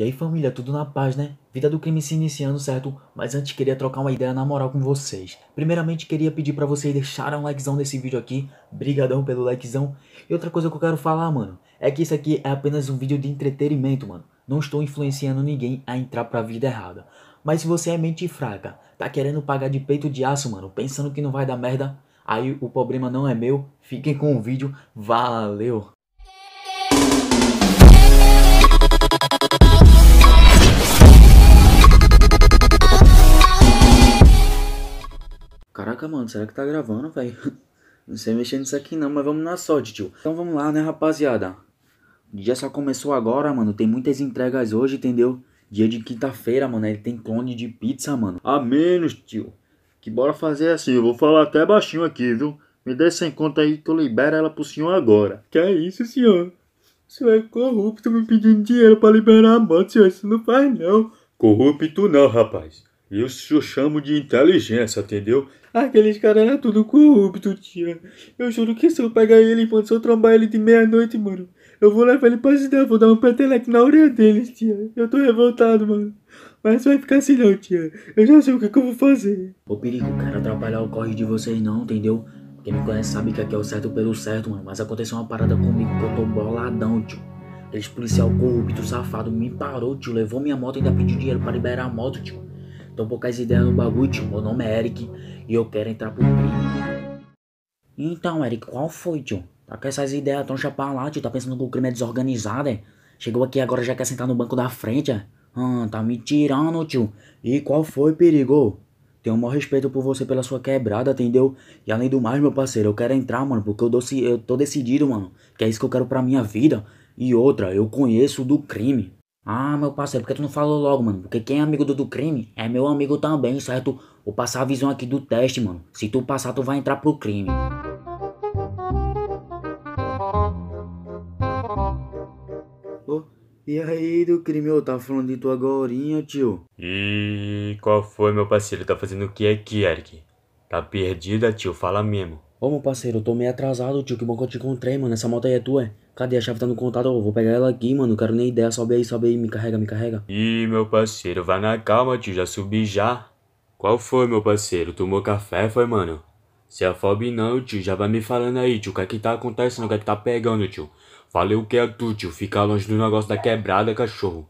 E aí família, tudo na paz, né? Vida do crime se iniciando, certo? Mas antes queria trocar uma ideia na moral com vocês. Primeiramente queria pedir pra vocês deixarem um likezão nesse vídeo aqui. Brigadão pelo likezão. E outra coisa que eu quero falar, mano, é que isso aqui é apenas um vídeo de entretenimento, mano. Não estou influenciando ninguém a entrar pra vida errada. Mas se você é mente fraca, tá querendo pagar de peito de aço, mano, pensando que não vai dar merda, aí o problema não é meu. Fiquem com o vídeo. Valeu! Caraca, mano, será que tá gravando, velho? Não sei mexer nisso aqui não, mas vamos na sorte, tio. Então vamos lá, né, rapaziada? O dia só começou agora, mano. Tem muitas entregas hoje, entendeu? Dia de quinta-feira, mano. Ele tem clone de pizza, mano. A menos, tio. Que bora fazer assim. Eu vou falar até baixinho aqui, viu? Me dê sem conta aí que eu libero ela pro senhor agora. Que é isso, senhor? O senhor é corrupto me pedindo dinheiro pra liberar a moto, senhor. Isso não faz, não. Corrupto não, rapaz. Isso eu chamo de inteligência, entendeu? Aqueles caras eram tudo corrupto, tia. Eu juro que se eu pegar ele enquanto se eu trombar ele de meia-noite, mano, eu vou levar ele pra cidade, vou dar um peteleque na orelha deles, tia. Eu tô revoltado, mano. Mas vai ficar assim não, tia. Eu já sei o que, que eu vou fazer. Ô perigo, quero atrapalhar o corre de vocês não, entendeu? Quem me conhece sabe que aqui é o certo pelo certo, mano. Mas aconteceu uma parada comigo que eu tô boladão, tio. Aqueles policial corrupto, safado, me parou, tio. Levou minha moto e ainda pediu dinheiro pra liberar a moto, tio. Tô poucas ideias no bagulho, tio. Meu nome é Eric e eu quero entrar pro crime. Então, Eric, qual foi, tio? Tá com essas ideias tão pra lá, tio? Tá pensando que o crime é desorganizado, é? Chegou aqui agora já quer sentar no banco da frente, é? Ah, tá me tirando, tio. E qual foi, perigo? Tenho o maior respeito por você pela sua quebrada, entendeu? E além do mais, meu parceiro, eu quero entrar, mano, porque eu, doce, eu tô decidido, mano. Que é isso que eu quero pra minha vida. E outra, eu conheço do crime. Ah, meu parceiro, por que tu não falou logo, mano? Porque quem é amigo do, do crime é meu amigo também, certo? Vou passar a visão aqui do teste, mano. Se tu passar, tu vai entrar pro crime. Oh, e aí, do crime, eu tava falando de tu agora, tio. E qual foi, meu parceiro? Tá fazendo o que aqui, Eric? Tá perdida, tio? Fala mesmo. Ô, meu parceiro, eu tô meio atrasado, tio. Que bom que eu te encontrei, mano. Essa moto aí é tua, é? Cadê a chave? Tá no contato? Vou pegar ela aqui, mano. Não quero nem ideia. Sobe aí, sobe aí. Me carrega, me carrega. Ih, meu parceiro, vai na calma, tio. Já subi já. Qual foi, meu parceiro? Tomou café, foi, mano? Se afobe não, tio. Já vai me falando aí, tio. O que é que tá acontecendo? O que é que tá pegando, tio? Falei o que é tu, tio. Fica longe do negócio da quebrada, cachorro.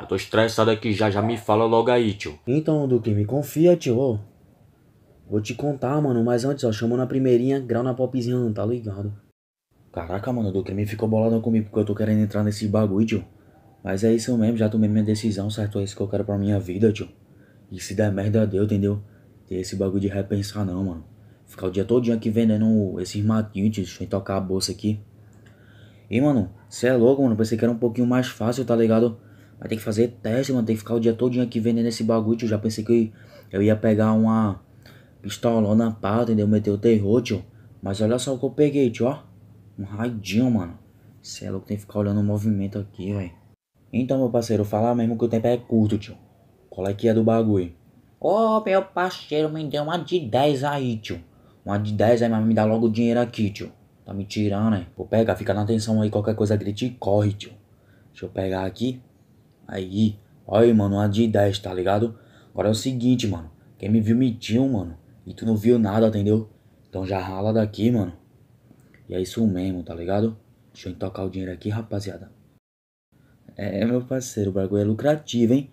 Eu tô estressado aqui já. Já me fala logo aí, tio. Então, Duque, me confia, tio. Vou te contar, mano. Mas antes, ó. Chamou na primeirinha, grau na popzinha, tá ligado? Caraca, mano, o crime ficou bolado comigo porque eu tô querendo entrar nesse bagulho, tio. Mas é isso mesmo, já tomei minha decisão, certo? É isso que eu quero pra minha vida, tio. E se der merda, deu, entendeu? Ter esse bagulho de repensar não, mano. Ficar o dia todo aqui vendendo esses matinhos, tio. Eu tocar a bolsa aqui. E, mano, cê é louco, mano. Pensei que era um pouquinho mais fácil, tá ligado? Vai ter que fazer teste, mano. Tem que ficar o dia todo aqui vendendo esse bagulho, tio. Já pensei que eu ia pegar uma pistolona pá, entendeu? Meter o terror, tio. Mas olha só o que eu peguei, tio, ó. Um radinho, mano. Cê é louco, tem que ficar olhando o movimento aqui, velho. Então, meu parceiro, falar mesmo que o tempo é curto, tio. Qual é que é do bagulho? Ô, oh, meu parceiro, me deu uma de 10 aí, tio. Uma de 10 aí, mas me dá logo o dinheiro aqui, tio. Tá me tirando, né? Vou pegar, fica na atenção aí, qualquer coisa grite e corre, tio. Deixa eu pegar aqui. Aí. Olha aí, mano, uma de 10, tá ligado? Agora é o seguinte, mano. Quem me viu mentiu, mano. E tu não viu nada, entendeu? Então já rala daqui, mano. E é isso mesmo, tá ligado? Deixa eu tocar o dinheiro aqui, rapaziada. É, meu parceiro, o bagulho é lucrativo, hein?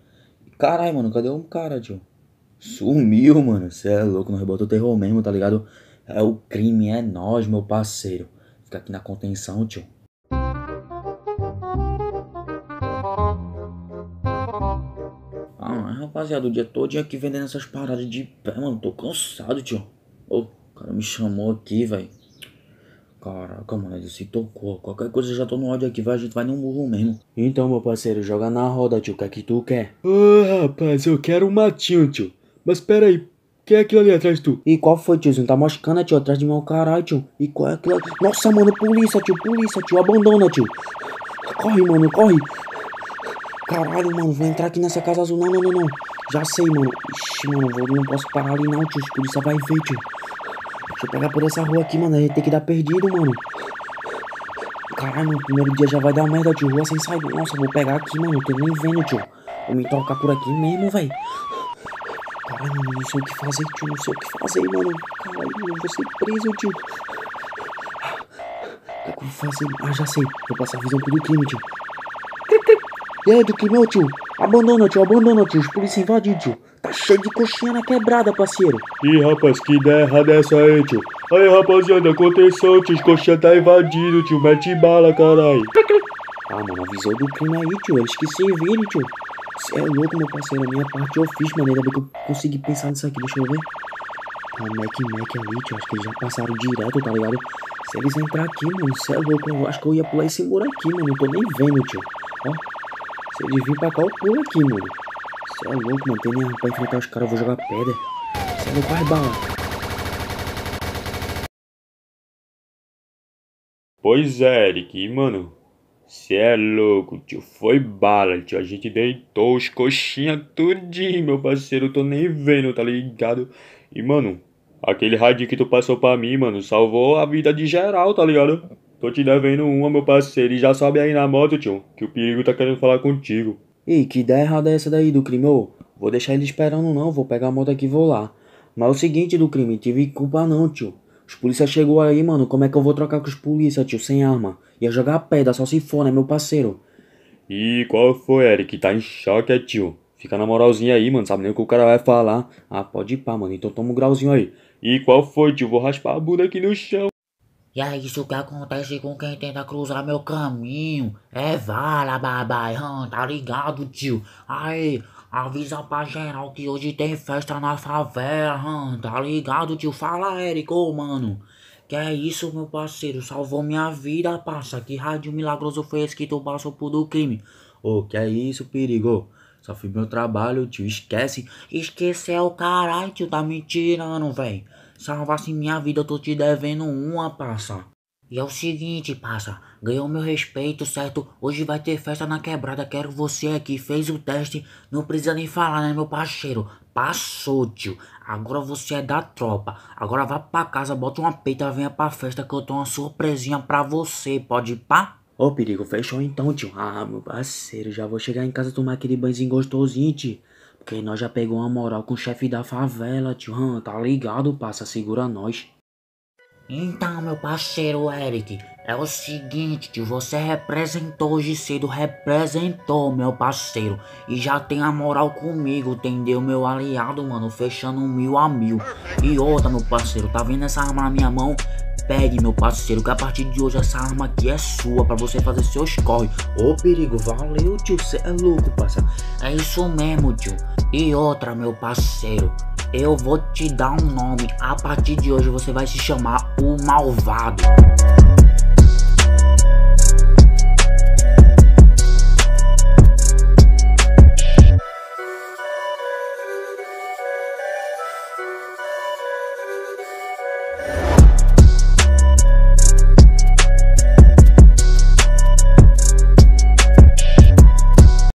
Caralho, mano, cadê um cara, tio? Sumiu, mano. Cê é louco, não rebotou terror mesmo, tá ligado? É o crime, é nós, meu parceiro. Fica aqui na contenção, tio. Rapaziada, o dia todo aqui vendendo essas paradas de pé, mano. Tô cansado, tio. Ô, o cara me chamou aqui, velho. Caraca, mano, ele se tocou. Qualquer coisa já tô no ódio aqui, vai, a gente vai no murro mesmo. Então, meu parceiro, joga na roda, tio. O que é que tu quer? Ô, oh, rapaz, eu quero um matinho, tio. Mas pera aí, quem é aquilo ali atrás de tu? E qual foi, tiozinho? Tá moscando, tio? Atrás de mim, caralho, tio. E qual é aquilo ali? Nossa, mano, polícia, tio, polícia, tio. Abandona, tio. Corre, mano, corre. Caralho, mano, vou entrar aqui nessa casa azul. Não, não, não, não. Já sei, mano. Ixi, mano, vou, não posso parar ali não, tio. Os polícia vai ver, tio. Deixa eu pegar por essa rua aqui, mano. A gente tem que dar perdido, mano. Caralho, no primeiro dia já vai dar merda, tio. Rua sem saída. Nossa, vou pegar aqui, mano. Não tô nem vendo, tio. Vou me trocar por aqui mesmo, velho. Caralho, não sei o que fazer, tio. Não sei o que fazer, mano. Caralho, eu vou ser preso, tio. O que eu vou fazer? Ah, já sei. Vou passar a visão do crime, tio. E aí, do crime, tio? Abandona, tio. Abandona, tio. Os polícia invadiram, tio. Tá cheio de coxinha na quebrada, parceiro. Ih, rapaz, que ideia errada é essa aí, tio? Aí, rapaziada, aconteceu, tio. Os coxinha tá invadido, tio. Mete bala, caralho. Ah, mano, avisou do crime aí, tio. Eles que se virem, tio. Cê é louco, meu parceiro. A minha parte eu fiz, mano. Ainda bem que eu consegui pensar nisso aqui. Deixa eu ver. Tá Mac Mac ali, tio. Acho que eles já passaram direto, tá ligado? Se eles entrar aqui, mano, cê é louco. Eu acho que eu ia pular esse muro aqui, mano. Não tô nem vendo, tio. Ó. Se eles virem pra cá, eu pulo aqui, mano. Cê é louco, mano. Tem nem arma pra enfrentar os caras. Eu vou jogar pedra. Cê é louco, vai bala. Pois é, Eric, mano. Cê é louco, tio. Foi bala, tio. A gente deitou os coxinha tudinho, meu parceiro. Eu tô nem vendo, tá ligado? E, mano, aquele radinho que tu passou pra mim, mano, salvou a vida de geral, tá ligado? Tô te devendo uma, meu parceiro. E já sobe aí na moto, tio. Que o perigo tá querendo falar contigo. Ih, que ideia errada é essa daí do crime, ô? Vou deixar ele esperando não, vou pegar a moto aqui e vou lá. Mas é o seguinte do crime, tive culpa não, tio. Os polícia chegou aí, mano, como é que eu vou trocar com os polícia, tio, sem arma? Ia jogar pedra, só se for, né, meu parceiro? Ih, qual foi, Eric? Tá em choque, é, tio? Fica na moralzinha aí, mano. Sabe nem o que o cara vai falar. Ah, pode ir pá, mano. Então toma um grauzinho aí. Ih, qual foi, tio? Vou raspar a bunda aqui no chão. E é isso que acontece com quem tenta cruzar meu caminho. É vala, babai, hum, tá ligado, tio? Aí, avisa pra geral que hoje tem festa na favela, hum, tá ligado, tio? Fala, Eric, ô, mano. Que é isso, meu parceiro? Salvou minha vida, parça. Que rádio milagroso foi esse que tu passou por do crime? Ô, que é isso, perigo? Só fiz meu trabalho, tio. Esquece. Esqueceu o caralho, tio. Tá me tirando, véi. Salvasse minha vida, eu tô te devendo uma, parça. E é o seguinte, parça. Ganhou meu respeito, certo? Hoje vai ter festa na quebrada. Quero você aqui. Fez o teste. Não precisa nem falar, né, meu parceiro? Passou, tio. Agora você é da tropa. Agora vá pra casa, bota uma peita, venha pra festa que eu tenho uma surpresinha pra você. Pode ir pá? Ô, perigo, fechou então, tio. Ah, meu parceiro, já vou chegar em casa tomar aquele banhozinho gostosinho, tio. Porque nós já pegou uma moral com o chefe da favela, tio. Hum, tá ligado, passa, segura nós. Então, meu parceiro Eric, é o seguinte, tio, você representou hoje cedo, representou, meu parceiro. E já tem a moral comigo, entendeu, meu aliado, mano, fechando um mil a mil. E outra, meu parceiro, tá vendo essa arma na minha mão? Pegue, meu parceiro, que a partir de hoje essa arma aqui é sua, pra você fazer seus corre. Ô, perigo, valeu, tio, cê é louco, parceiro. É isso mesmo, tio. E outra, meu parceiro, eu vou te dar um nome. A partir de hoje você vai se chamar o Malvado.